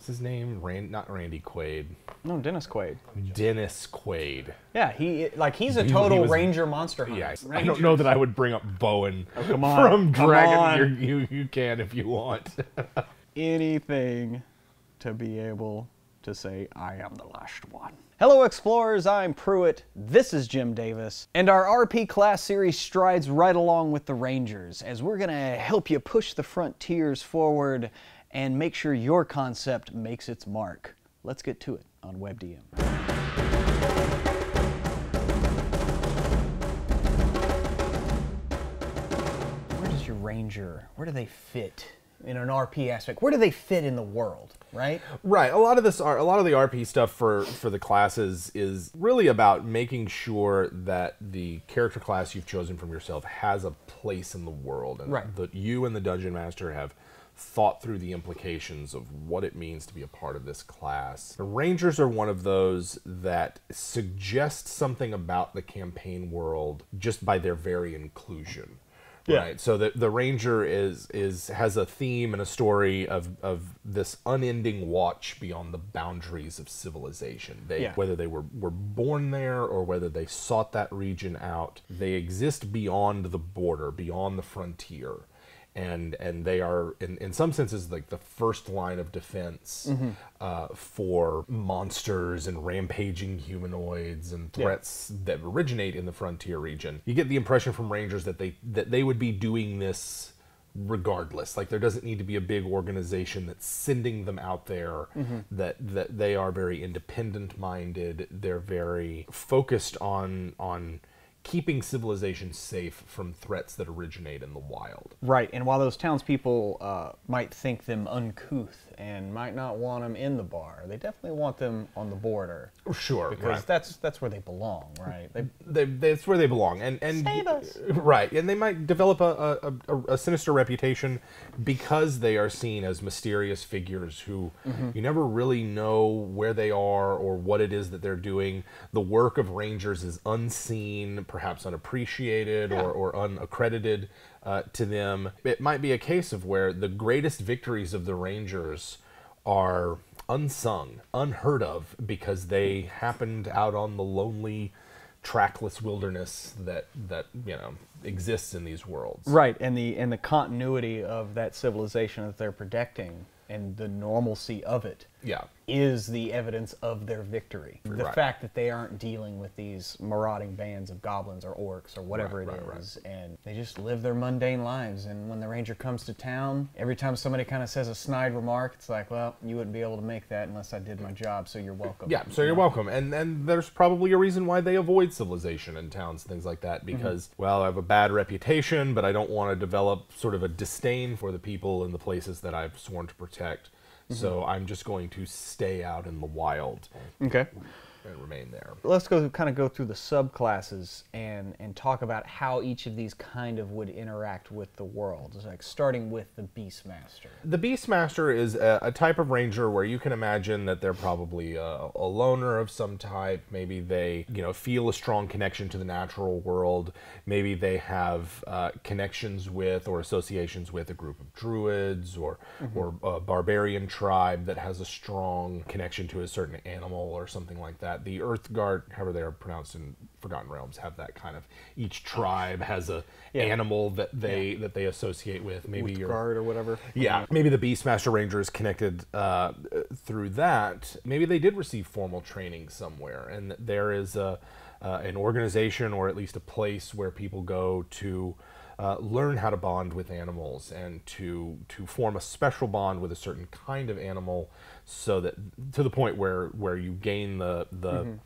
What's his name? Rand, not Randy Quaid. No, Dennis Quaid. Dennis Quaid. Yeah, he like he's a He- he total was- Ranger monster hunter. Yeah, I don't know that I would bring up Bowen oh, come on, from come Dragon. on. You you can if you want. anything to be able to say, I am the last one. Hello, explorers. I'm Pruitt. This is Jim Davis. And our RP class series strides right along with the Rangers as we're going to help you push the frontiers forward and make sure your concept makes its mark. Let's get to it on WebDM. Where does your Ranger, where do they fit in an RP aspect? Where do they fit in the world, right? Right. A lot of this are a lot of the RP stuff for for the classes is really about making sure that the character class you've chosen from yourself has a place in the world, and Right. that you and the dungeon master have thought through the implications of what it means to be a part of this class. The Rangers are one of those that suggest something about the campaign world just by their very inclusion. Yeah. Right. So the the ranger is is has a theme and a story of of this unending watch beyond the boundaries of civilization. They Yeah. whether they were were born there or whether they sought that region out, they exist beyond the border, beyond the frontier. And and they are in, in some senses like the first line of defense Mm-hmm. uh, for monsters and rampaging humanoids and threats that originate in the frontier region. You get the impression from rangers that they that they would be doing this regardless. Like there doesn't need to be a big organization that's sending them out there. That that they are very independent minded. They're very focused on on keeping civilization safe from threats that originate in the wild. Right, and while those townspeople uh, might think them uncouth and might not want them in the bar, they definitely want them on the border Sure, because right. that's that's where they belong, right? They, they, that's where they belong, and and Save us. right, and they might develop a, a, a, a sinister reputation because they are seen as mysterious figures who Mm-hmm. you never really know where they are or what it is that they're doing. The work of rangers is unseen, perhaps unappreciated or, or unaccredited uh, to them. It might be a case of where the greatest victories of the rangers are unsung, unheard of, because they happened out on the lonely, trackless wilderness that that you know exists in these worlds. right, and the and the continuity of that civilization that they're protecting and the normalcy of it Yeah. is the evidence of their victory. The Right. fact that they aren't dealing with these marauding bands of goblins or orcs or whatever Right, it right, is, and they just live their mundane lives. And when the ranger comes to town, every time somebody kind of says a snide remark, it's like, well, you wouldn't be able to make that unless I did my job, so you're welcome. Yeah, so you're welcome. And and there's probably a reason why they avoid civilization in towns, things like that, mm-hmm. because well, I have a bad reputation, but I don't want to develop sort of a disdain for the people and the places that I've sworn to protect. So I'm just going to stay out in the wild Okay. And remain there. let's go kind of go through the subclasses and and talk about how each of these kind of would interact with the world. It's like starting with the Beastmaster. The Beastmaster is a, a type of ranger where you can imagine that they're probably a, a loner of some type. Maybe they, you know, feel a strong connection to the natural world. Maybe they have uh, connections with or associations with a group of druids or or a barbarian tribe that has a strong connection to a certain animal or something like that. The Uthgardt, however they're pronounced in Forgotten Realms, have that kind of. Each tribe has a Yeah. animal that they that they associate with. Maybe your Guard or whatever. yeah, maybe the Beastmaster Ranger is connected uh, through that. Maybe they did receive formal training somewhere, and there is a, uh, an organization or at least a place where people go to uh, learn how to bond with animals and to to form a special bond with a certain kind of animal, so that to the point where where you gain the the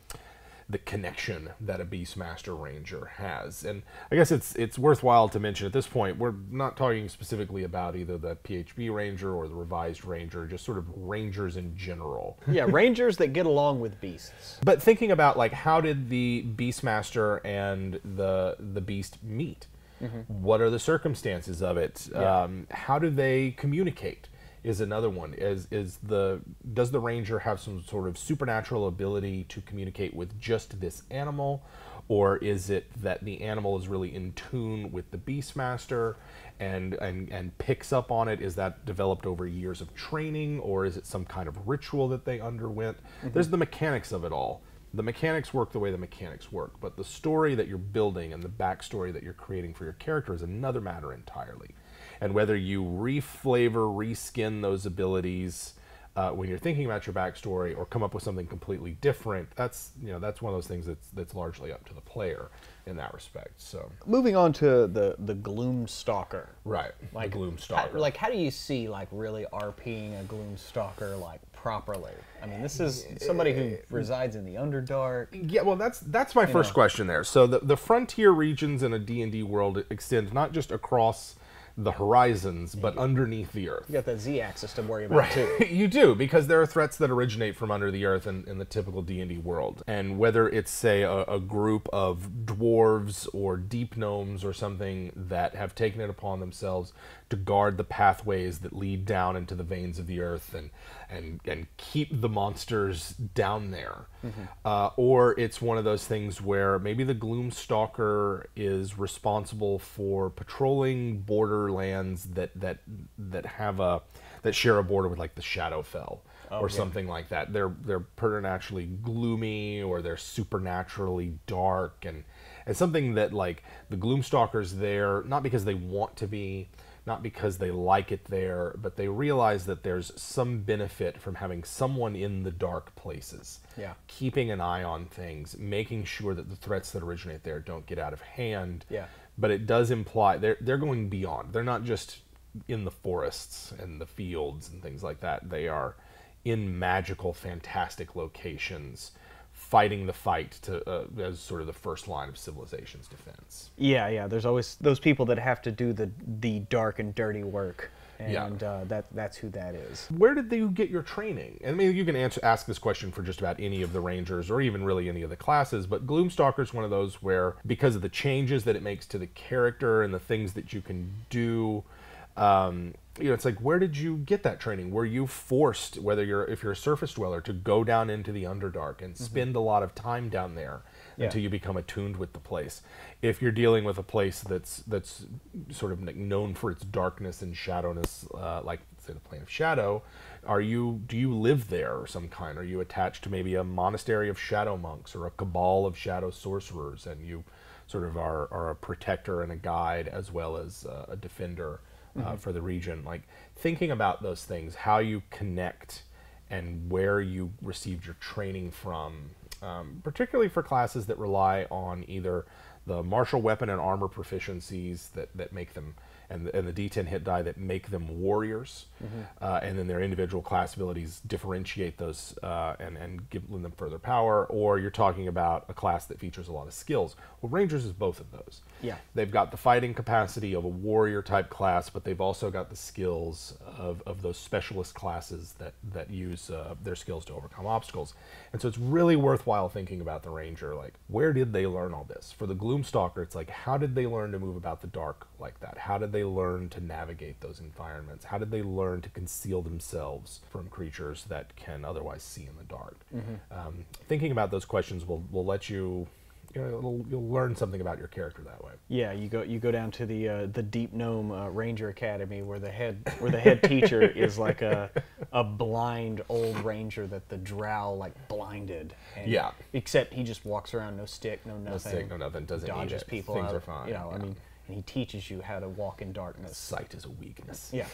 the connection that a Beastmaster Ranger has. And I guess it's it's worthwhile to mention at this point, we're not talking specifically about either the PHB Ranger or the revised Ranger, just sort of Rangers in general. yeah, rangers that get along with beasts. But thinking about like how did the Beastmaster and the the Beast meet? What are the circumstances of it? Um, how do they communicate? is another one. Is is the does the ranger have some sort of supernatural ability to communicate with just this animal, or is it that the animal is really in tune with the beastmaster and and and picks up on it? Is that developed over years of training, or is it some kind of ritual that they underwent? There's the mechanics of it all. The mechanics work the way the mechanics work, but the story that you're building and the backstory that you're creating for your character is another matter entirely and whether you reflavor, reskin those abilities uh, when you're thinking about your backstory, or come up with something completely different, that's you know that's one of those things that's that's largely up to the player in that respect. So Moving on to the the Gloom Stalker. right, Like the Gloom how- Stalker. like how do you see like really RPing a Gloom Stalker like properly? I mean, this is somebody who resides in the Underdark. Yeah, well, that's that's my first question there. So the the frontier regions in a D and D world extend not just across the horizons, but underneath the earth. You got that Z-axis to worry about too. you do because there are threats that originate from under the earth in, in the typical d&d world and whether it's say a, a group of dwarves or deep gnomes or something that have taken it upon themselves to guard the pathways that lead down into the veins of the earth and and and keep the monsters down there. Uh, or it's one of those things where maybe the gloom stalker is responsible for patrolling borderlands that that that have a that share a border with like the Shadowfell or something like that. They're they're preternaturally gloomy or they're supernaturally dark and and something that like the Gloomstalkers there not because they want to be, not because they like it there, but they realize that there's some benefit from having someone in the dark places. Yeah. Keeping an eye on things, making sure that the threats that originate there don't get out of hand Yeah. but it does imply they're they're going beyond. They're not just in the forests and the fields and things like that. They are in magical, fantastic locations, fighting the fight to uh, as sort of the first line of civilization's defense. Yeah, yeah. There's always those people that have to do the the dark and dirty work, Yeah. and uh, that that's who that is. Where did you get your training? I mean, you can answer ask this question for just about any of the rangers or even really any of the classes, but Gloomstalker is one of those where because of the changes that it makes to the character and the things that you can do, um, you know, it's like where did you get that training? Were you forced, whether you're if you're a surface dweller, to go down into the Underdark and spend a lot of time down there? Yeah. until you become attuned with the place. If you're dealing with a place that's that's sort of known for its darkness and shadowness, uh, like say the plane of shadow, are you do you live there or some kind? Are you attached to maybe a monastery of shadow monks or a cabal of shadow sorcerers, and you sort of are, are a protector and a guide as well as uh, a defender uh, for the region? Like thinking about those things, how you connect and where you received your training from, um, particularly for classes that rely on either the martial weapon and armor proficiencies that, that make them, and the, and the D10 hit die that make them warriors, uh, and then their individual class abilities differentiate those uh, and, and give them further power, or you're talking about a class that features a lot of skills. Well, Rangers is both of those. Yeah. They've got the fighting capacity of a warrior type class, but they've also got the skills of, of those specialist classes that, that use uh, their skills to overcome obstacles. And so it's really worthwhile thinking about the ranger. Like, where did they learn all this? For the Gloomstalker, it's like, how did they learn to move about the dark like that? How did they learn to navigate those environments? How did they learn to conceal themselves from creatures that can otherwise see in the dark? Um, thinking about those questions will, will let you. You know, it'll, you'll learn something about your character that way. Yeah, you go you go down to the uh, the Deep Gnome uh, Ranger Academy where the head where the head teacher is like a a blind old ranger that the drow like blinded. And Yeah. Except he just walks around, no stick, no nothing. No stick, no nothing, doesn't dodges it. people. Things out, are fine, You know, I mean, and he teaches you how to walk in darkness. Sight is a weakness. Yeah.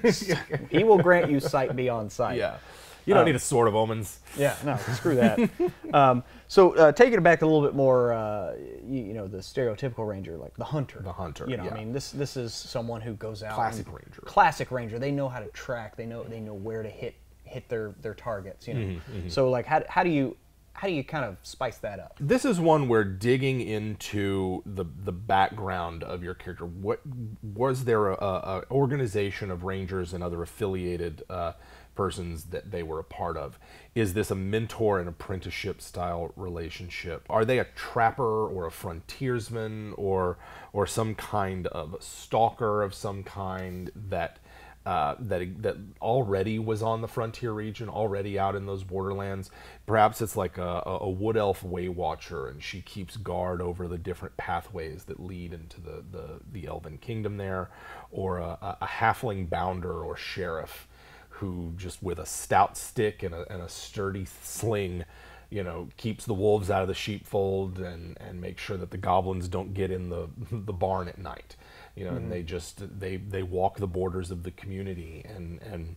he will grant you sight beyond sight. Yeah. You don't need a sword of omens. Yeah, no, screw that. um, so uh, taking it back a little bit more, uh, you, you know, the stereotypical ranger, like the hunter. The hunter, You know, yeah. I mean, this this is someone who goes out. Classic ranger. Classic ranger. They know how to track. They know they know where to hit hit their their targets. You know. Mm-hmm, So like, how how do you how do you kind of spice that up? This is one where digging into the the background of your character. What was there a, a organization of rangers and other affiliated uh, persons that they were a part of? Is this a mentor and apprenticeship style relationship? Are they a trapper or a frontiersman or or some kind of stalker of some kind that uh, that that already was on the frontier region, already out in those borderlands. Perhaps it's like a, a wood elf way watcher, and she keeps guard over the different pathways that lead into the the, the elven kingdom there, or a, a halfling bounder or sheriff who just with a stout stick and a, and a sturdy sling you know, keeps the wolves out of the sheepfold and, and makes sure that the goblins don't get in the the barn at night. You know, mm-hmm. and they just they they walk the borders of the community and and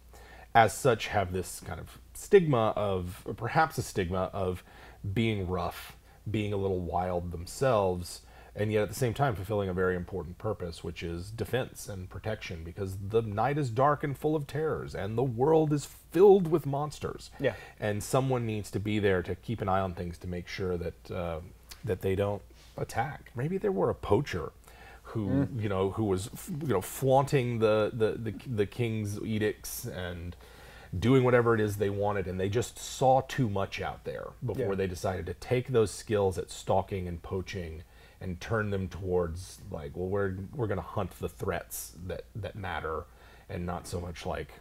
as such have this kind of stigma of perhaps a stigma of being rough, being a little wild themselves and yet at the same time fulfilling a very important purpose, which is defense and protection, because the night is dark and full of terrors, and the world is filled with monsters. Yeah. And someone needs to be there to keep an eye on things to make sure that uh, that they don't attack. Maybe there were a poacher who mm. you know who was you know flaunting the, the the the king's edicts and doing whatever it is they wanted and they just saw too much out there before yeah. they decided to take those skills at stalking and poaching and turn them towards like well we're we're going to hunt the threats that that matter and not so much like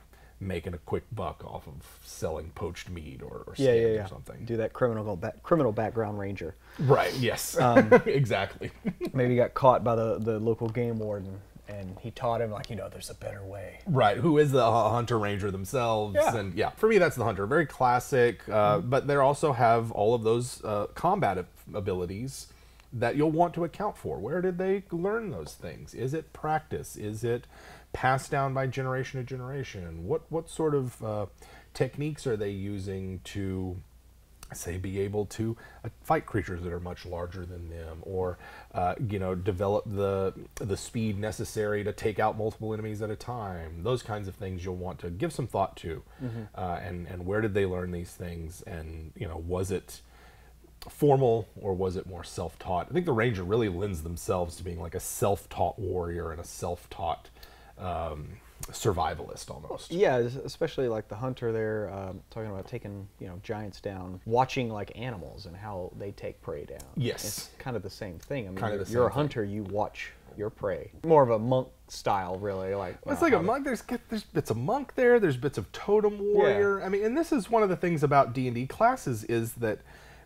making a quick buck off of selling poached meat or, or, yeah, yeah, yeah. or something. Do that criminal ba- criminal background ranger. Right. Yes. Um, exactly. maybe got caught by the, the local game warden and he taught him like you know there's a better way right who is the hunter ranger themselves yeah. and yeah for me that's the hunter very classic uh, mm-hmm. but they also have all of those uh, combat abilities that you'll want to account for. Where did they learn those things? Is it practice? Is it passed down by generation to generation? What what sort of uh, techniques are they using to say be able to uh, fight creatures that are much larger than them or uh, you know develop the the speed necessary to take out multiple enemies at a time those kinds of things you'll want to give some thought to mm-hmm. uh, and and where did they learn these things and you know was it formal or was it more self-taught? I think the Ranger really lends themselves to being like a self-taught warrior and a self-taught um, survivalist almost. Yeah, especially like the hunter there, um, talking about taking you know giants down, watching like animals and how they take prey down. Yes, it's kind of the same thing. I mean, kind you're, you're a hunter, thing. you watch your prey. More of a monk style, really. Like well, it's like a monk. There's there's bits of monk there. There's bits of totem warrior. Yeah. I mean, and this is one of the things about D and D classes is that uh,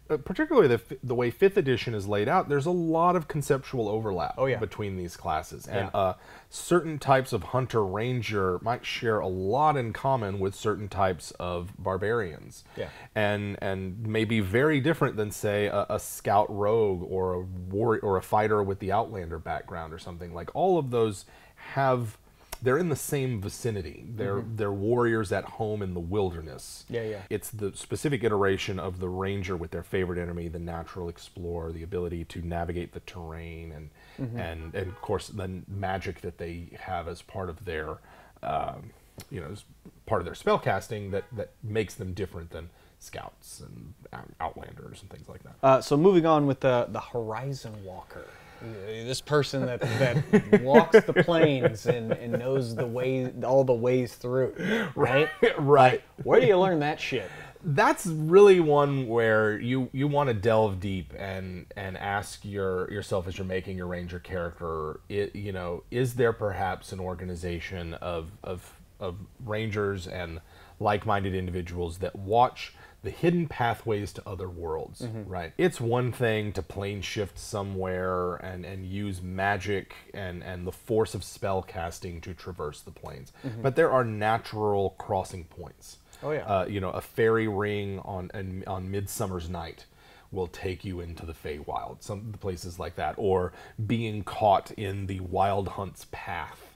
particularly the, the way fifth edition is laid out, there's a lot of conceptual overlap oh, yeah. between these classes, and yeah. uh, certain types of hunter ranger might share a lot in common with certain types of barbarians, yeah. and and may be very different than say a, a scout rogue or a war or a fighter with the outlander background or something. Like all of those have they're in the same vicinity. They're mm-hmm. they're warriors at home in the wilderness. Yeah, yeah. It's the specific iteration of the ranger with their favorite enemy, the natural explorer, the ability to navigate the terrain, and mm-hmm. and and of course the magic that they have as part of their, um, you know, part of their spell casting that that makes them different than scouts and outlanders and things like that. Uh, so moving on with the the Horizon Walker this person that, that walks the plains and, and knows the way all the ways through right? Right. Where do you learn that shit? That's really one where you you want to delve deep and and ask your yourself as you're making your ranger character it, you know is there perhaps an organization of of of rangers and like-minded individuals that watch the hidden pathways to other worlds, mm-hmm. right? It's one thing to plane shift somewhere and, and use magic and, and the force of spell casting to traverse the planes. Mm-hmm. But there are natural crossing points. Oh yeah. Uh, you know, a fairy ring on on Midsummer's Night will take you into the Feywild, some places like that, or being caught in the Wild Hunt's path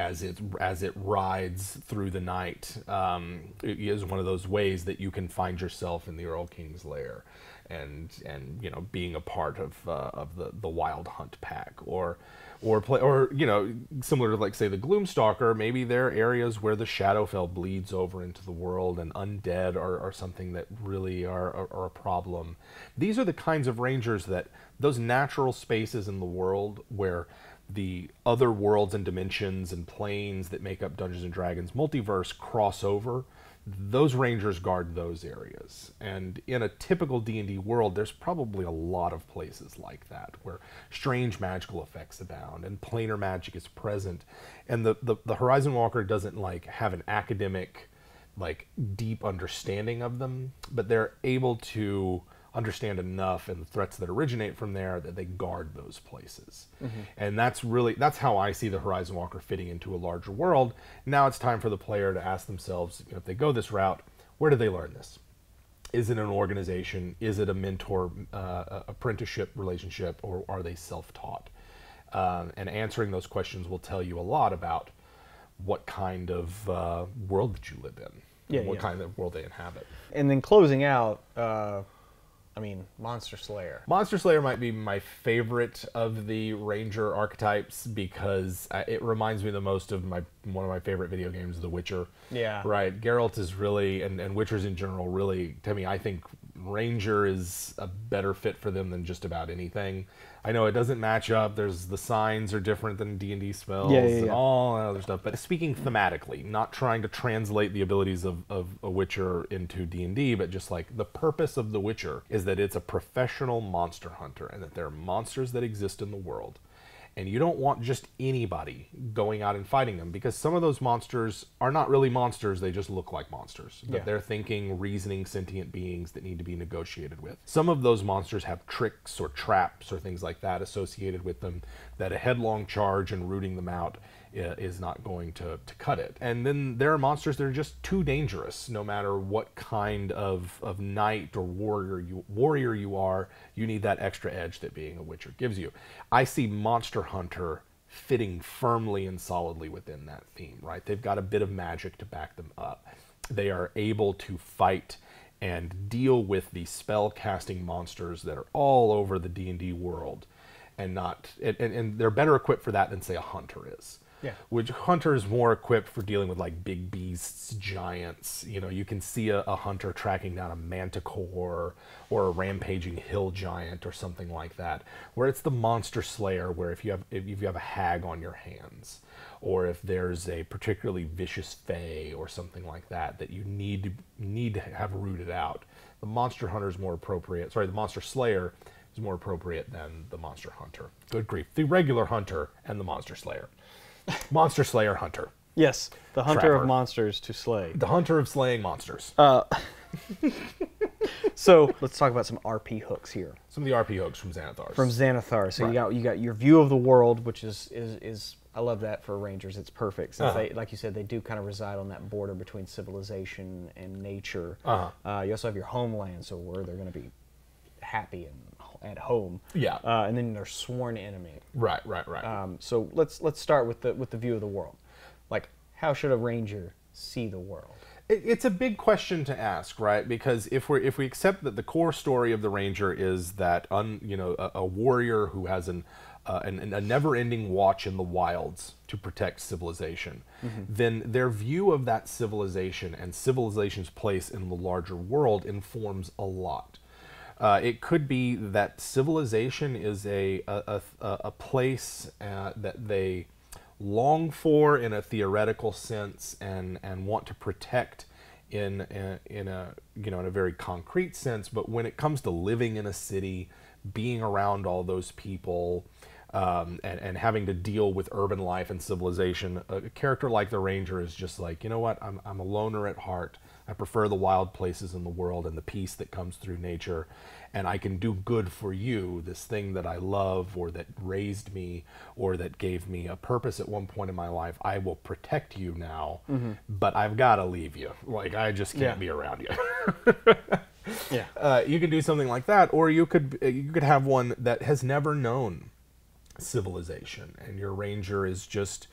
as it as it rides through the night um, it is one of those ways that you can find yourself in the Erlking's lair and and you know being a part of uh, of the the wild hunt pack or or play or you know similar to like say the Gloomstalker maybe there are areas where the Shadowfell bleeds over into the world and undead are, are something that really are, are, are a problem. These are the kinds of rangers that those natural spaces in the world where the other worlds and dimensions and planes that make up Dungeons and Dragons multiverse cross over those rangers guard those areas. And in a typical d&d world there's probably a lot of places like that where strange magical effects abound and planar magic is present. And the, the, the horizon walker doesn't like have an academic like deep understanding of them but they're able to understand enough and the threats that originate from there that they guard those places. Mm-hmm. And that's really that's how I see the Horizon Walker fitting into a larger world. Now it's time for the player to ask themselves, you know, if they go this route, where did they learn this? Is it an organization? Is it a mentor uh, apprenticeship relationship, or are they self-taught? Um, and answering those questions will tell you a lot about what kind of uh, world that you live in, yeah, what yeah. kind of world they inhabit. And then closing out. Uh I mean, Monster Slayer. Monster Slayer might be my favorite of the ranger archetypes because uh, it reminds me the most of my one of my favorite video games, The Witcher. Yeah. Right. Geralt is really, and, and Witchers in general, really, to me, I think Ranger is a better fit for them than just about anything. I know it doesn't match up. There's the signs are different than D and D spells yeah, yeah, yeah. and all that other stuff. But speaking thematically, not trying to translate the abilities of, of a Witcher into D and D, but just like the purpose of the Witcher is that it's a professional monster hunter and that there are monsters that exist in the world and you don't want just anybody going out and fighting them because some of those monsters are not really monsters they just look like monsters but yeah. they're thinking reasoning sentient beings that need to be negotiated with some of those monsters have tricks or traps or things like that associated with them that a headlong charge and rooting them out is not going to, to cut it. And then there are monsters that are just too dangerous, no matter what kind of, of knight or warrior you warrior you are, you need that extra edge that being a witcher gives you. I see Monster Hunter fitting firmly and solidly within that theme, right? They've got a bit of magic to back them up. They are able to fight and deal with the spell casting monsters that are all over the D&D world and not and, and, they're better equipped for that than say a hunter is yeah. Which hunter is more equipped for dealing with like big beasts, giants. You know, you can see a, a, hunter tracking down a manticore or a rampaging hill giant or something like that. Where it's the monster slayer, where if you have if you have a hag on your hands, or if there's a particularly vicious fey or something like that that you need to need to have rooted out, the monster hunter is more appropriate. Sorry, the monster slayer is more appropriate than the monster hunter. Good grief, the regular hunter and the monster slayer. Monster Slayer Hunter. Yes, the hunter Trapper. of monsters to slay. The hunter of slaying monsters. Uh, so let's talk about some RP hooks here. Some of the RP hooks from Xanathar. From Xanathar. So right. you got you got your view of the world, which is is is I love that for Rangers. It's perfect since uh-huh. they, like you said, they do kind of reside on that border between civilization and nature. Uh-huh. Uh, you also have your homeland, so where they're going to be happy and at home. Yeah. Uh, and then their sworn enemy. Right, right, right. Um, so let's let's start with the with the view of the world. Like, how should a ranger see the world? It, it's a big question to ask, right? Because if we if we accept that the core story of the ranger is that un, you know a, a warrior who has an uh, an, a never-ending watch in the wilds to protect civilization, mm-hmm. then their view of that civilization and civilization's place in the larger world informs a lot. Uh, it could be that civilization is a a, a, a place uh, that they long for in a theoretical sense and and want to protect in in, in a you know in a very concrete sense. But when it comes to living in a city, being around all those people. Um, and, and having to deal with urban life and civilization, a character like the Ranger is just like, you know what, I'm, I'm a loner at heart. I prefer the wild places in the world and the peace that comes through nature. And I can do good for you, this thing that I love or that raised me or that gave me a purpose at one point in my life. I will protect you now, mm-hmm. but I've got to leave you. Like, I just can't yeah. be around you. yeah. Uh, you can do something like that, or you could you could have one that has never known civilization, and your ranger is just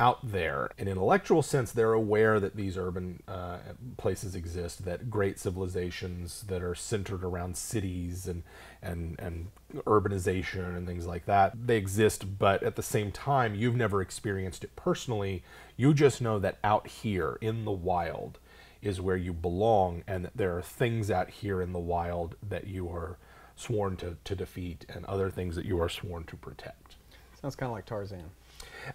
out there. In an intellectual sense, they're aware that these urban uh, places exist, that great civilizations that are centered around cities and, and, and urbanization and things like that, they exist, but at the same time, you've never experienced it personally. You just know that out here in the wild is where you belong, and that there are things out here in the wild that you are sworn to, to defeat and other things that you are sworn to protect. Sounds kind of like Tarzan.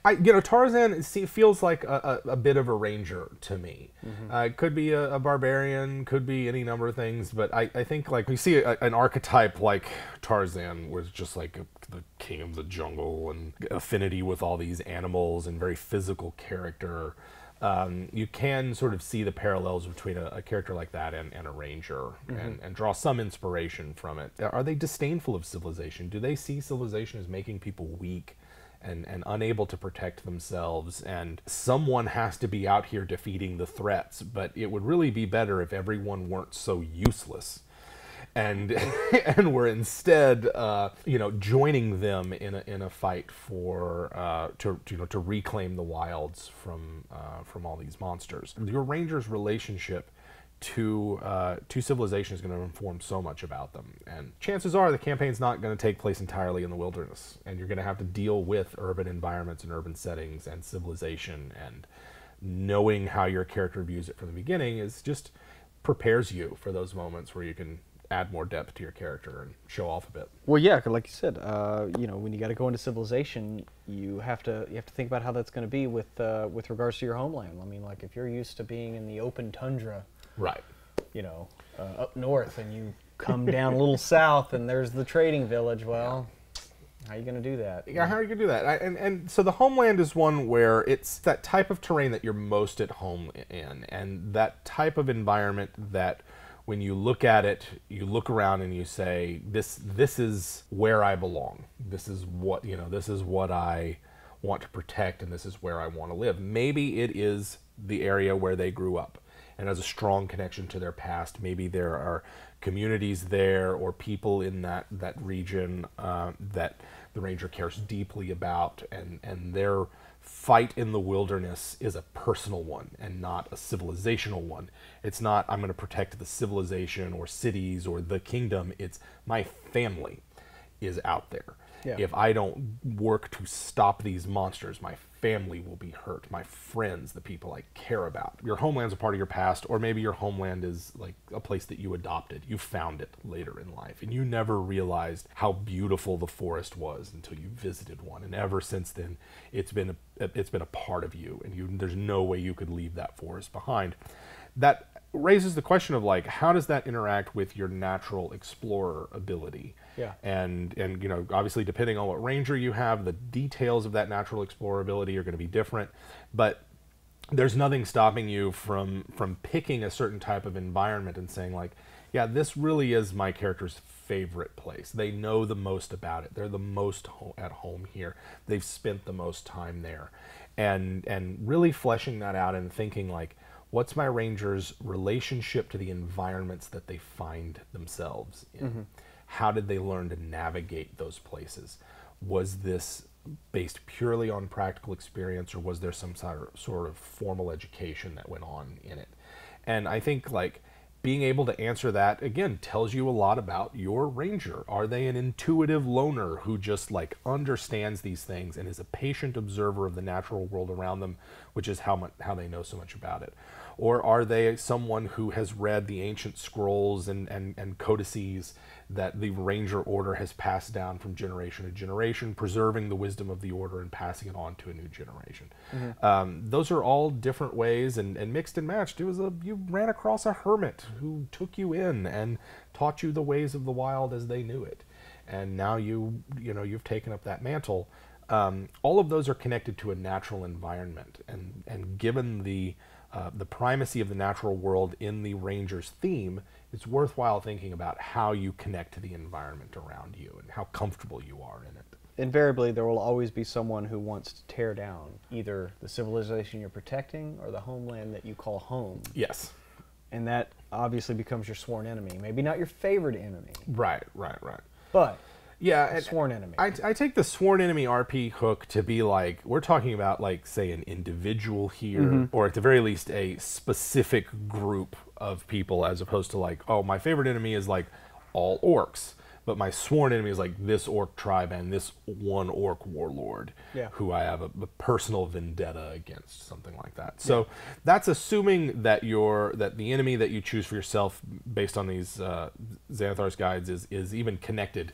I, you know, Tarzan see, feels like a, a, a bit of a ranger to me. Uh, it could be a, a barbarian, could be any number of things, but I, I think like we see a, an archetype like Tarzan, was just like a, the king of the jungle and affinity with all these animals and very physical character. Um, you can sort of see the parallels between a, a character like that and, and a ranger and, and draw some inspiration from it. Are they disdainful of civilization? Do they see civilization as making people weak? And, and unable to protect themselves. And someone has to be out here defeating the threats, but it would really be better if everyone weren't so useless. And and we're instead, uh, you know, joining them in a, in a fight for uh, to, you know to reclaim the wilds from uh, from all these monsters. Your ranger's relationship to uh, to going to inform so much about them. And chances are the campaign's not going to take place entirely in the wilderness, and you're going to have to deal with urban environments and urban settings and civilization. And knowing how your character views it from the beginning is just prepares you for those moments where you can add more depth to your character and show off a bit. Well, yeah, like you said, uh, you know, when you got to go into civilization, you have to you have to think about how that's going to be with uh, with regards to your homeland. I mean, like if you're used to being in the open tundra, Right. you know, uh, up north, and you come down a little south, and there's the trading village. Well, how are you going to do that? Yeah, how are you gonna do that? I, and and so the homeland is one where it's that type of terrain that you're most at home in, and that type of environment that when you look at it, you look around and you say, "This this is where I belong. This is what you know. This is what I want to protect, and this is where I want to live." Maybe it is the area where they grew up and has a strong connection to their past. Maybe there are communities there or people in that that region uh, that the ranger cares deeply about, and and their fight in the wilderness is a personal one and not a civilizational one. It's not I'm going to protect the civilization or cities or the kingdom. It's my family is out there. Yeah. If I don't work to stop these monsters, my family will be hurt. My friends, the people I care about. Your homeland's a part of your past, or maybe your homeland is like a place that you adopted. You found it later in life, and you never realized how beautiful the forest was until you visited one. And ever since then, it's been a, it's been a part of you, and you there's no way you could leave that forest behind. That raises the question of like, how does that interact with your natural explorer ability? Yeah. and and you know obviously depending on what ranger you have the details of that natural explorability are going to be different. But there's nothing stopping you from from picking a certain type of environment and saying like yeah this really is my character's favorite place. They know the most about it. They're the most ho- at home here. They've spent the most time there. And and really fleshing that out and thinking like what's my ranger's relationship to the environments that they find themselves in? Mm-hmm. How did they learn to navigate those places? Was this based purely on practical experience or was there some sort of, sort of formal education that went on in it? And i think like being able to answer that again tells you a lot about your ranger. Are they an intuitive loner who just like understands these things and is a patient observer of the natural world around them which is how much how they know so much about it or are they someone who has read the ancient scrolls and, and, and codices that the ranger order has passed down from generation to generation, preserving the wisdom of the order and passing it on to a new generation? Um, those are all different ways, and, and mixed and matched. It was a you ran across a hermit who took you in and taught you the ways of the wild as they knew it, and now you you know you've taken up that mantle. Um, all of those are connected to a natural environment, and and given the uh, the primacy of the natural world in the ranger's theme, it's worthwhile thinking about how you connect to the environment around you and how comfortable you are in it. Invariably, there will always be someone who wants to tear down either the civilization you're protecting or the homeland that you call home. Yes. And that obviously becomes your sworn enemy. Maybe not your favorite enemy, Right, right, right. but Yeah, Sworn enemy. I, I take the sworn enemy RP hook to be like we're talking about like say an individual here, Mm-hmm. or at the very least a specific group of people, as opposed to like oh my favorite enemy is like all orcs, but my sworn enemy is like this orc tribe and this one orc warlord, Yeah. who I have a, a personal vendetta against, something like that. So that's assuming that your that the enemy that you choose for yourself based on these uh, Xanathar's guides is is even connected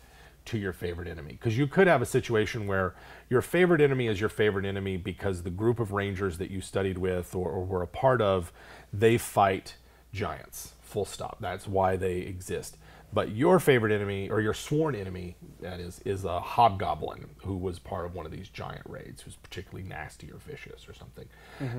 to your favorite enemy. Because you could have a situation where your favorite enemy is your favorite enemy because the group of rangers that you studied with or, or were a part of they fight giants full stop. That's why they exist but your favorite enemy or your sworn enemy that is is a hobgoblin who was part of one of these giant raids who's particularly nasty or vicious or something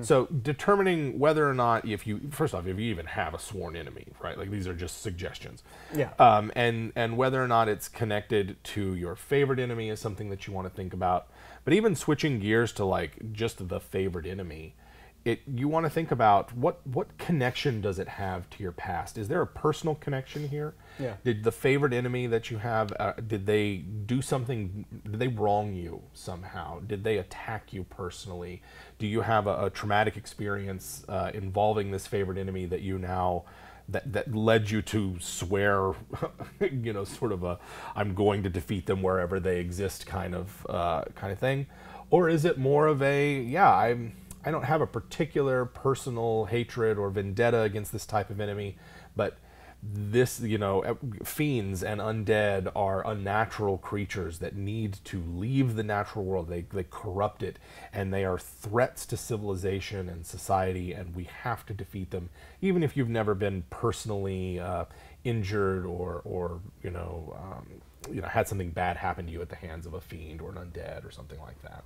so determining whether or not if you first off if you even have a sworn enemy right like these are just suggestions Yeah. um, and and whether or not it's connected to your favorite enemy is something that you want to think about. But even switching gears to like just the favorite enemy, it you want to think about what what connection does it have to your past? Is there a personal connection here? Yeah. Did the favorite enemy that you have uh, did they do something? Did they wrong you somehow? Did they attack you personally? Do you have a, a traumatic experience uh, involving this favorite enemy that you now? that that led you to swear, you know, sort of a I'm going to defeat them wherever they exist kind of uh, kind of thing, or is it more of a yeah I'm I don't have a particular personal hatred or vendetta against this type of enemy, but this you know fiends and undead are unnatural creatures that need to leave the natural world. They, they corrupt it and they are threats to civilization and society and we have to defeat them even if you've never been personally uh, injured or or you know um, you know had something bad happen to you at the hands of a fiend or an undead or something like that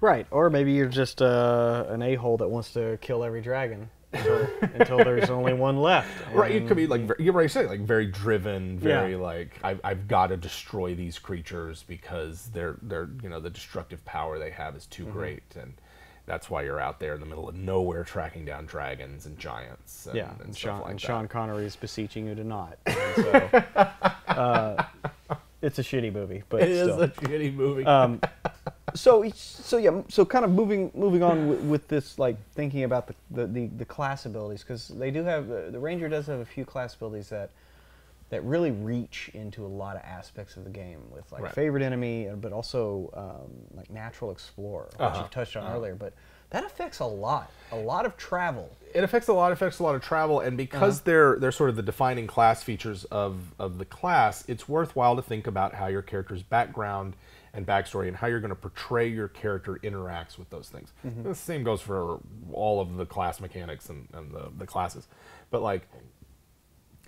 Right, or maybe you're just uh, an a-hole that wants to kill every dragon until, until there's only one left. Right, and- could be like you're right. Say like very driven, very Yeah. like I've, I've got to destroy these creatures because they're they're you know the destructive power they have is too Mm-hmm. great, and that's why you're out there in the middle of nowhere tracking down dragons and giants. And, yeah, and, and, Sean, like and. Sean Connery is beseeching you to not. So, uh, it's a shitty movie, but It is still. a shitty movie. um, so so yeah so kind of moving moving on with, with this like thinking about the the, the, the class abilities because they do have the, the ranger does have a few class abilities that that really reach into a lot of aspects of the game with like Right. favorite enemy but also um, like natural explorer which Uh-huh, you've touched on earlier but that affects a lot a lot of travel. It affects a lot affects a lot of travel and because they're they're sort of the defining class features of of the class it's worthwhile to think about how your character's background and backstory and how you're going to portray your character interacts with those things. The same goes for all of the class mechanics and, and the, the classes. But like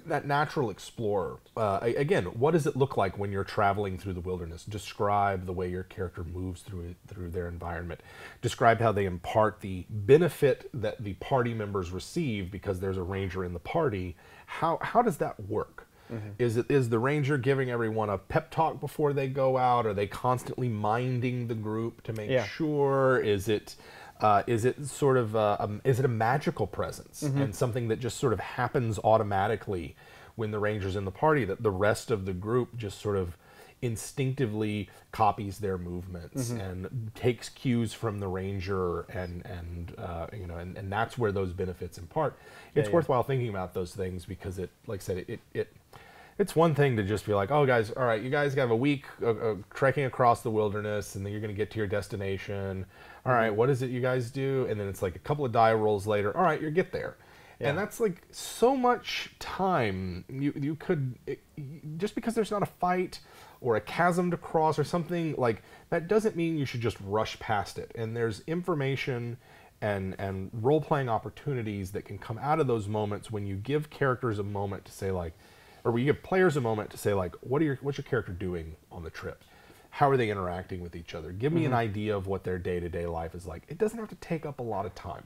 that natural explorer uh, again what does it look like when you're traveling through the wilderness? Describe the way your character moves through through their environment. Describe how they impart the benefit that the party members receive because there's a ranger in the party. How how does that work is it is the ranger giving everyone a pep talk before they go out? Are they constantly minding the group to make Yeah. sure? Is it uh, is it sort of uh, um, is it a magical presence? And something that just sort of happens automatically when the ranger's in the party that the rest of the group just sort of instinctively copies their movements and takes cues from the ranger and and uh, you know and, and that's where those benefits impart. It's yeah. worthwhile thinking about those things because it like i said it, it, it it's one thing to just be like, oh, guys, all right, you guys have a week uh, uh, trekking across the wilderness, and then you're going to get to your destination. All right, what is it you guys do? And then it's like a couple of die rolls later. All right, you get there, Yeah. and that's like so much time. You you could it, just because there's not a fight or a chasm to cross or something like that doesn't mean you should just rush past it. And there's information and and role playing opportunities that can come out of those moments when you give characters a moment to say like or we give players a moment to say like what are your what's your character doing on the trip? How are they interacting with each other? Give me Mm-hmm. an idea of what their day-to-day life is like. It doesn't have to take up a lot of time.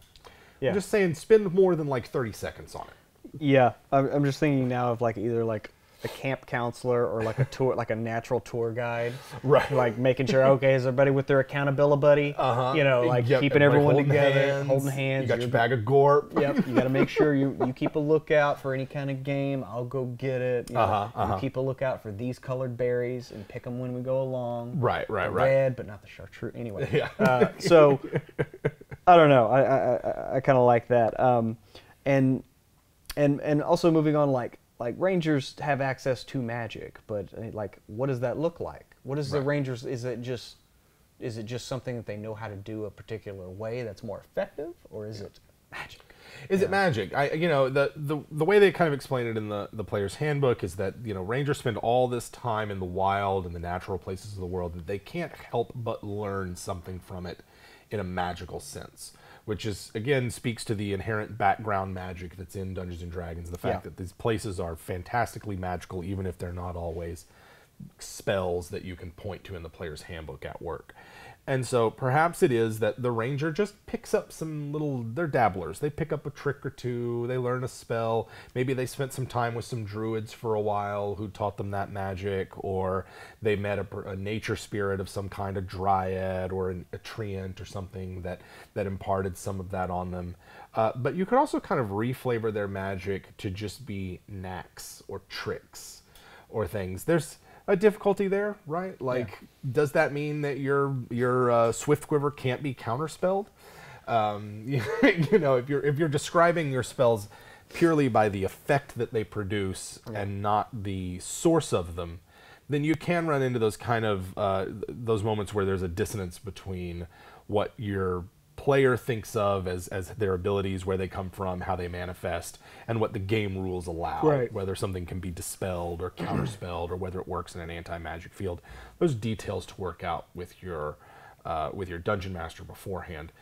Yeah. i'm just saying spend more than like 30 seconds on it. Yeah. I'm, I'm just thinking now of like either like a camp counselor or like a tour like a natural tour guide Right. like making sure okay is everybody with their accountability buddy Uh-huh. you know like Yep, keeping everybody everyone together hands. holding hands you got your bag of gorp Yep, you got to make sure you, you keep a lookout for any kind of game. I'll go get it. You, know, Uh-huh, uh-huh. you keep a lookout for these colored berries and pick them when we go along. Right, right, The right. Red, but not the chartreuse. Anyway, Yeah. uh, so I don't know. I I, I, I kind of like that. Um, and and and also moving on, like like rangers have access to magic, but uh, like what does that look like? What is the rangers? Is it just is it just something that they know how to do a particular way that's more effective, or is it magic? Is it magic? I you know the, the the way they kind of explain it in the the player's handbook is that you know rangers spend all this time in the wild and the natural places of the world that they can't help but learn something from it in a magical sense, which is again speaks to the inherent background magic that's in Dungeons and Dragons. The fact Yeah. that these places are fantastically magical, even if they're not always spells that you can point to in the player's handbook at work. And so perhaps it is that the ranger just picks up some little, they're dabblers. They pick up a trick or two, they learn a spell. Maybe they spent some time with some druids for a while who taught them that magic, or they met a, a nature spirit of some kind, a dryad or an, a treant or something that, that imparted some of that on them. Uh, but you could also kind of reflavor their magic to just be knacks or tricks or things. There's a difficulty there, right? Like, does that mean that your your uh, swift quiver can't be counterspelled? Um, you, you know, if you're if you're describing your spells purely by the effect that they produce and not the source of them, then you can run into those kind of uh, th- those moments where there's a dissonance between what your player thinks of as, as their abilities, where they come from, how they manifest, and what the game rules allow. Right. Whether something can be dispelled or counterspelled, or whether it works in an anti-magic field. Those details to work out with your uh, with your dungeon master beforehand.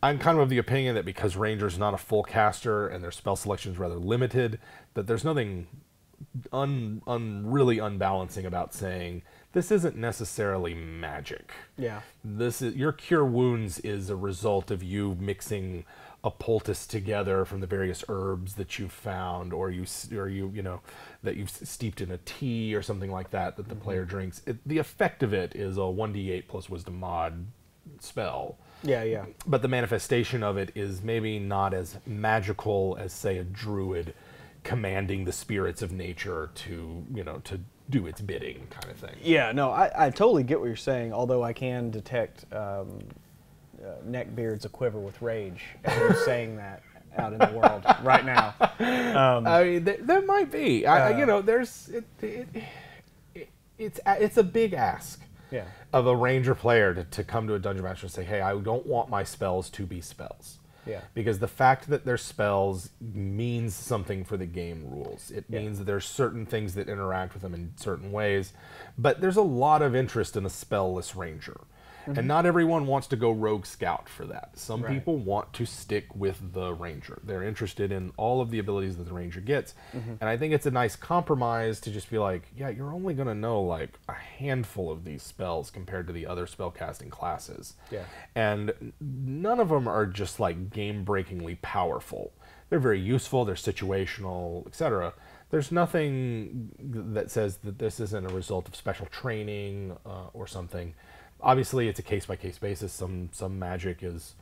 I'm kind of of the opinion that because Ranger's not a full caster and their spell selection is rather limited, that there's nothing un, un really unbalancing about saying this isn't necessarily magic. Yeah. This is your cure wounds is a result of you mixing a poultice together from the various herbs that you've found, or you or you you know that you've steeped in a tea or something like that that the mm-hmm. player drinks. It, the effect of it is a one d8 plus wisdom mod spell Yeah, yeah. but the manifestation of it is maybe not as magical as say a druid commanding the spirits of nature to you know to do its bidding kind of thing Yeah, no, I, I totally get what you're saying, although I can detect um, uh, Neckbeard's a quiver with rage as you're saying that out in the world right now. Um, i mean there, there might be I, Uh, you know there's it, it, it, it's a- it's a big ask Yeah. of a ranger player to, to come to a dungeon master and say hey i don't want my spells to be spells Yeah. because the fact that they're spells means something for the game rules. It Yeah. means that there's certain things that interact with them in certain ways, but there's a lot of interest in a spellless ranger. And not everyone wants to go rogue scout for that. Some Mm-hmm. Right. people want to stick with the ranger. They're interested in all of the abilities that the ranger gets. Mm-hmm. And I think it's a nice compromise to just be like, yeah, you're only going to know like a handful of these spells compared to the other spellcasting classes Yeah. and none of them are just like game breakingly powerful they're very useful they're situational etc there's nothing that says that this isn't a result of special training uh, or something obviously it's a case by case basis. Some some magic is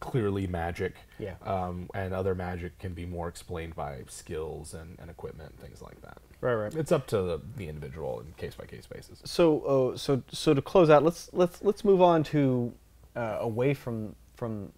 clearly magic. Yeah. um, and other magic can be more explained by skills and, and equipment and things like that. Right, right. it's up to the, the individual in case by case basis. So, uh, so, so to close out, let's let's let's move on to uh, away from from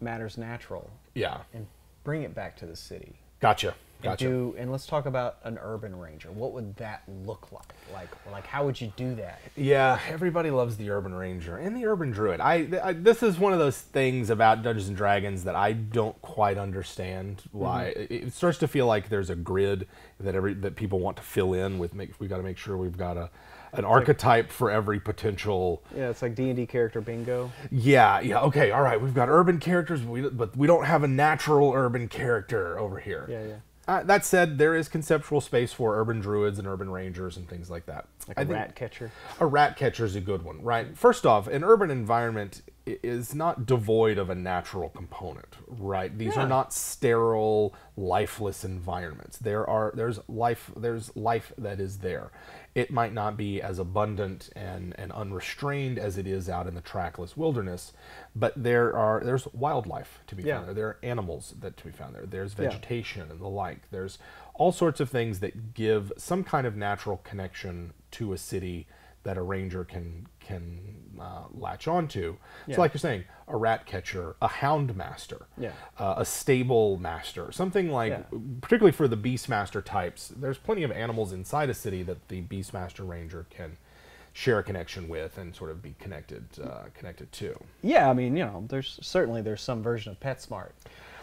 matters natural. Yeah. And bring it back to the city. gotcha And gotcha do and let's talk about an urban ranger. What would that look like? Like, like how would you do that? Yeah, everybody loves the urban ranger and the urban druid. I, I this is one of those things about Dungeons and Dragons that I don't quite understand why mm-hmm. it, it starts to feel like there's a grid that every that people want to fill in with. Make we got to make sure we've got a an archetype for every potential. Yeah, it's like D and D character bingo. Yeah, yeah, okay, all right. We've got urban characters, but we, but we don't have a natural urban character over here. Yeah, yeah. Uh, that said, there is conceptual space for urban druids and urban rangers and things like that. Like I a rat catcher. a rat catcher is a good one, right? First off, an urban environment is not devoid of a natural component, right? These Yeah. are not sterile, lifeless environments. There are there's life there's life that is there. It might not be as abundant and, and unrestrained as it is out in the trackless wilderness, but there are there's wildlife to be Yeah. found there. There are animals that to be found there. There's Yeah. vegetation and the like. There's all sorts of things that give some kind of natural connection to a city that a ranger can can uh, latch onto. Yeah. So, like you're saying, a rat catcher, a hound master, Yeah. uh, a stable master, something like, Yeah. particularly for the beastmaster types. There's plenty of animals inside a city that the beastmaster ranger can share a connection with and sort of be connected uh, connected to. Yeah, I mean, you know, there's certainly there's some version of PetSmart.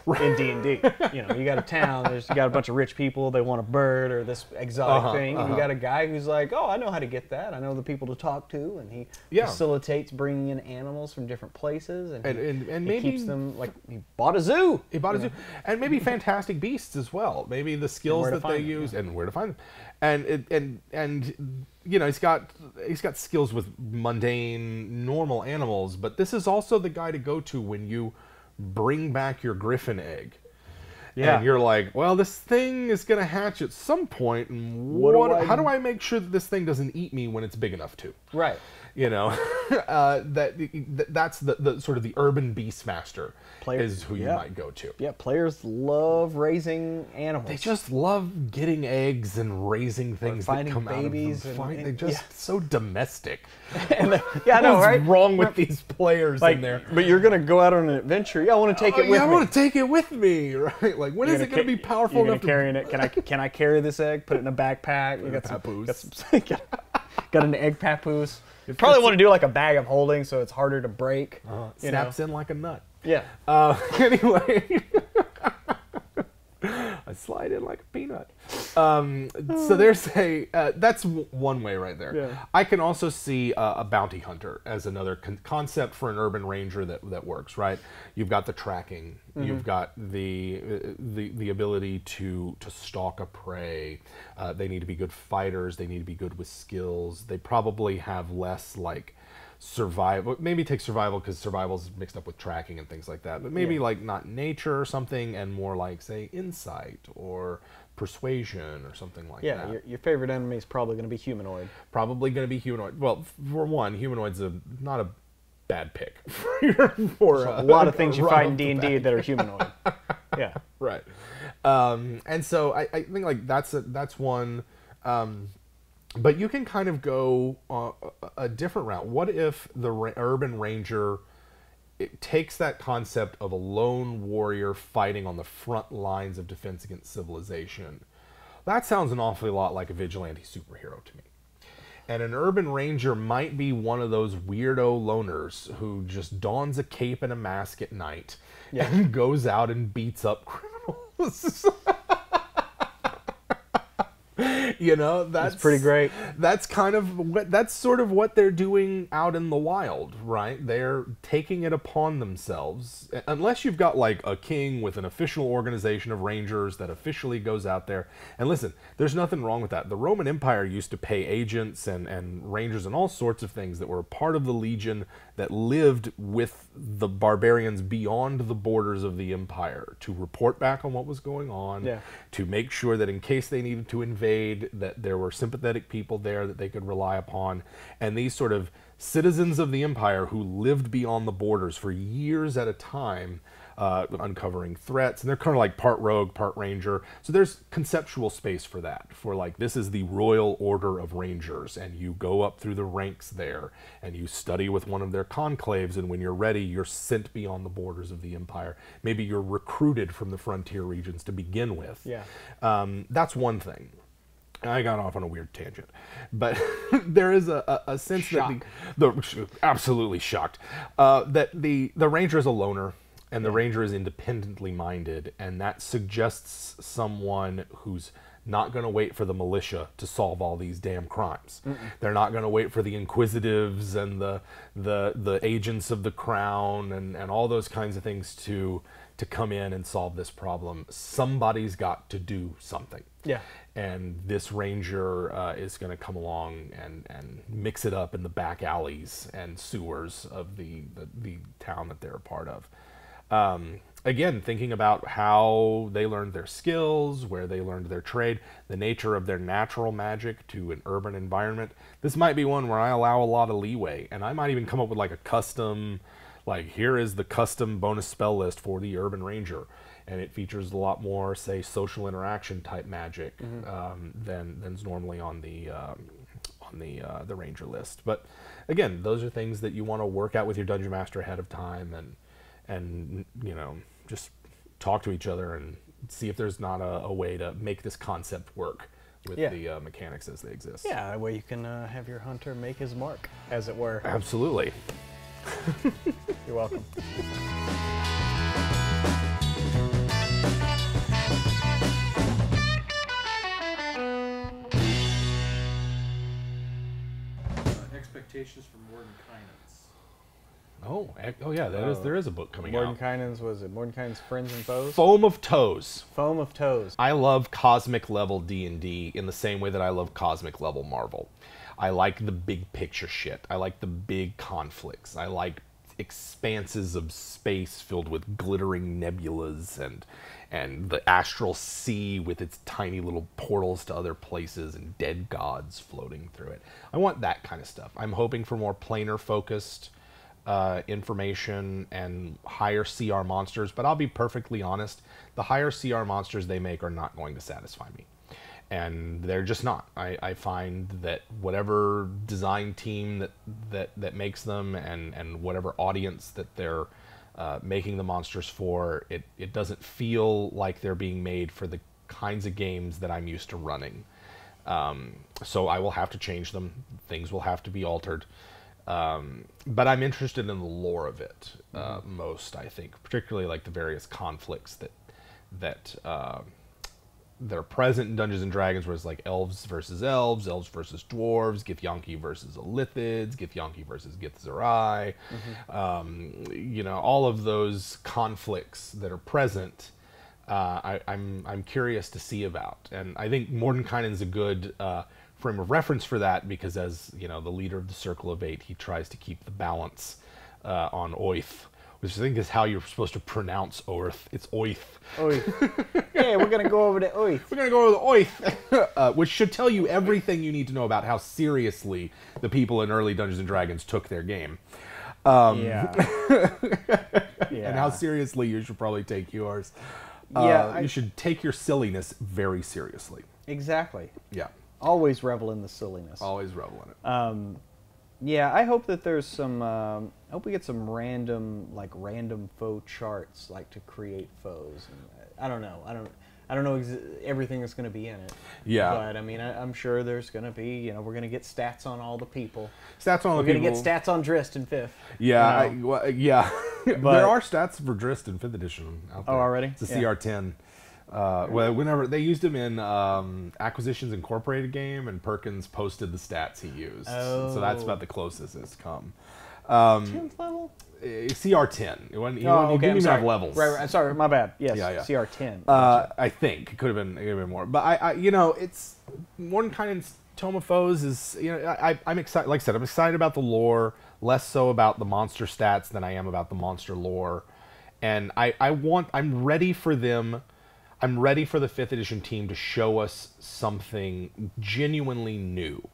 In D and D. You know, you got a town, there's you got a bunch of rich people, they want a bird or this exotic Uh-huh, thing, uh-huh. you got a guy who's like, oh, I know how to get that. I know the people to talk to, and he Yeah. facilitates bringing in animals from different places, and And- he, and- and he maybe- keeps them like he bought a zoo. He bought a zoo, and maybe fantastic beasts as well. Maybe the skills that they them, use and where to find them, and it, and and you know he's got he's got skills with mundane normal animals, but this is also the guy to go to when you bring back your griffin egg. Yeah. And you're like, well, this thing is gonna hatch at some point, and What what? do I- how do I make sure that this thing doesn't eat me when it's big enough to? Right. You know uh, that th- that's the, the sort of the urban beastmaster Player- is who you yeah. might go to Yeah, players love raising animals. they just love getting eggs and raising things that finding come babies out of them. and- Find- they're just yeah. so domestic and the, yeah, I know, what's right? wrong with these players Like, in there but you're gonna go out on an adventure. Yeah, I want to take Oh, it with yeah, I want to take it with me, right? Like, when is it going to be powerful You're enough gonna carry it. Can I can I carry this egg? Put it in a backpack. You got some, got, some got an egg papoose. You probably want to do like a bag of holding so it's harder to break. Uh, snaps know? in like a nut. Yeah. Uh, anyway, slide in like a peanut. Um, so there's a uh, that's w- one way right there. Yeah. I can also see uh, a bounty hunter as another con- concept for an urban ranger that that works. Right, you've got the tracking, you've got the uh, the the ability to to stalk a prey. Uh, they need to be good fighters. They need to be good with skills. They probably have less like survival maybe take survival because survival's mixed up with tracking and things like that but maybe Yeah. like not nature or something and more like say insight or persuasion or something like Yeah. that Your, your favorite enemy is probably gonna be humanoid. probably going to be humanoid well for one humanoid's a not a bad pick for, for A lot of things you find in D and D that are humanoid. yeah. right um, and so I, I think like that's a, that's one um, but you can kind of go uh, a, different route what if the ra- urban ranger it takes that concept of a lone warrior fighting on the front lines of defense against civilization that sounds an awfully lot like a vigilante superhero to me and an urban ranger might be one of those weirdo loners who just dons a cape and a mask at night Yeah. and goes out and beats up criminals. you know, that's, pretty great. That's kind of what that's sort of what they're doing out in the wild, right? They're taking it upon themselves. Unless you've got like a king with an official organization of rangers that officially goes out there. And listen, there's nothing wrong with that. The Roman Empire used to pay agents and, and rangers and all sorts of things that were part of the legion that lived with the barbarians beyond the borders of the empire to report back on what was going on, Yeah. to make sure that in case they needed to invade, that there were sympathetic people there that they could rely upon, and these sort of citizens of the empire who lived beyond the borders for years at a time, uh, uncovering threats, and they're kind of like part rogue, part ranger. So there's conceptual space for that, for like this is the royal order of rangers, and you go up through the ranks there, and you study with one of their conclaves, and when you're ready, you're sent beyond the borders of the empire. Maybe you're recruited from the frontier regions to begin with. Yeah. Um, that's one thing. I got off on a weird tangent, but there is a, a, a sense Shock. that the, the absolutely shocked uh, that the the ranger is a loner and the ranger is independently minded, and that suggests someone who's not going to wait for the militia to solve all these damn crimes. They're not going to wait for the inquisitives and the the the agents of the crown and and all those kinds of things to to come in and solve this problem. Somebody's got to do something Yeah. and this ranger uh, is going to come along and, and mix it up in the back alleys and sewers of the, the, the town that they're a part of. Um, again, thinking about how they learned their skills, where they learned their trade, the nature of their natural magic to an urban environment. This might be one where I allow a lot of leeway, and I might even come up with like a custom, like here is the custom bonus spell list for the urban ranger and it features a lot more, say, social interaction type magic um, than than's normally on the um, on the uh, the ranger list. But again, those are things that you want to work out with your dungeon master ahead of time, and and you know just talk to each other and see if there's not a, a way to make this concept work with yeah. the uh, mechanics as they exist. Yeah, that way you can uh, have your hunter make his mark, as it were. Absolutely. You're welcome. Uh, expectations for Mordenkainen. Oh, oh yeah, that is Oh. there is a book coming out. Mordenkainen's was it Mordenkainen's Friends and Foes? Foam of Toes. Foam of Toes. I love cosmic level D&D in the same way that I love cosmic level Marvel. I like the big picture shit. I like the big conflicts. I like expanses of space filled with glittering nebulas and and the astral sea with its tiny little portals to other places and dead gods floating through it. I want that kind of stuff. I'm hoping for more planar focused uh, information and higher CR monsters, but I'll be perfectly honest, the higher CR monsters they make are not going to satisfy me. And they're just not. I, I find that whatever design team that, that, that makes them and, and whatever audience that they're uh, making the monsters for, it, it doesn't feel like they're being made for the kinds of games that I'm used to running. Um, so I will have to change them. Things will have to be altered. Um, but I'm interested in the lore of it uh, most. I think, particularly like the various conflicts that that uh, that are present in Dungeons and Dragons, where it's like elves versus elves, elves versus dwarves, Githyanki versus Illithids, Githyanki versus Githzerai. Um, you know, all of those conflicts that are present. Uh, I, I'm I'm curious to see about, and I think Mordenkainen is a good uh, frame of reference for that because, as you know, the leader of the Circle of Eight, he tries to keep the balance uh, on Oerth, which I think is how you're supposed to pronounce Oerth. It's Oerth. Oy. yeah, we're gonna go over to Oy. We're gonna go over the Oerth, uh, which should tell you everything you need to know about how seriously the people in early Dungeons and Dragons took their game, yeah. yeah. and how seriously you should probably take yours. Yeah, Uh, I- you should take your silliness very seriously. exactly. Yeah, Always revel in the silliness. always revel in it. Um, yeah, I hope that there's some. Um, I hope we get some random, like random foe charts, like to create foes. And, uh, I don't know. I don't. I don't know ex- everything that's going to be in it. Yeah. But I mean, I, I'm sure there's going to be. You know, we're going to get stats on all the people. Stats on all We're going to get stats on Drizzt in fifth. Yeah, you I, well, yeah. There are stats for Drizzt in fifth edition out there. Oh, there. already? It's a Yeah. CR10. Uh, well, whenever they used him in um, Acquisitions Incorporated game, and Perkins posted the stats he used. So that's Oh. about the closest it's come. Um, Tenth level. uh, CR10. It wasn't, he, Oh, wasn't- he okay. didn't I'm even sorry. have levels. Right, right. Sorry, my bad. Yes. Yeah, yeah. CR10. Uh, I think it could have been, it could have been more, but I, I you know, it's Mordenkainen's Tome of Foes is, you know, I, I- I'm excited. Like I said, I'm excited about the lore, less so about the monster stats than I am about the monster lore, and I, I want, I'm ready for them. I'm ready for the fifth edition team to show us something genuinely new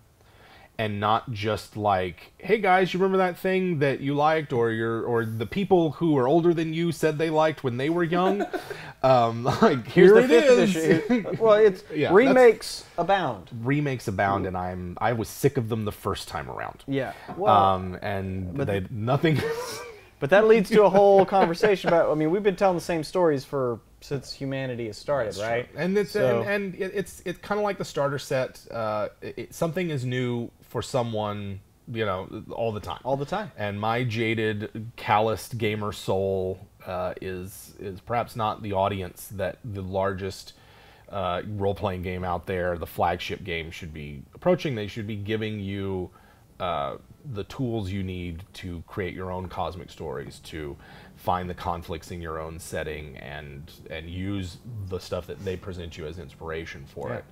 and not just like, hey guys, you remember that thing that you liked, or your or the people who are older than you said they liked when they were young. um, like Here's here the it fifth is. edition. well, it's Yeah, remakes abound. Remakes abound, and I'm I was sick of them the first time around. Yeah. Well, um, and but they nothing. But that leads to a whole conversation about. I mean, we've been telling the same stories for since humanity has started, right? And it's So- and, and it, it's it's kind of like the starter set. Uh, it, it- something is new for someone, you know, all the time. All the time. And my jaded, calloused gamer soul uh, is is perhaps not the audience that the largest uh, role playing game out there, the flagship game, should be approaching. They should be giving you. Uh, the tools you need to create your own cosmic stories, to find the conflicts in your own setting, and and use the stuff that they present you as inspiration for Yeah. it.